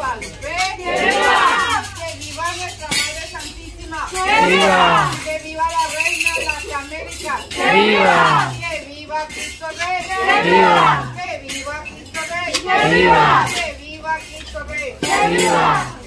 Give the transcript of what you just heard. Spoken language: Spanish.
¡Que viva! ¡Que viva nuestra Madre Santísima! ¡Que viva! ¡Que viva la Reina de ¡Que viva! ¡Que viva Cristo Rey! ¡Que viva! ¡Que viva Cristo Rey! ¡Que viva! ¡Que viva Cristo Rey! ¡Que viva!